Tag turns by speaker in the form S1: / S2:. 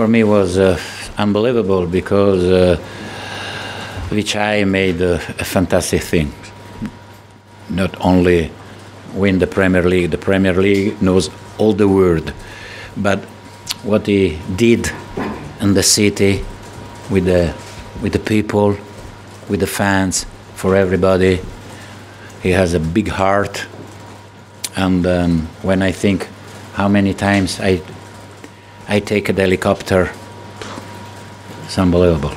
S1: for me was uh, unbelievable because uh, Vichai made a, a fantastic thing. Not only win the Premier League, the Premier League knows all the world, but what he did in the city with the with the people, with the fans, for everybody. He has a big heart, and um, when I think how many times I I take a helicopter, it's unbelievable.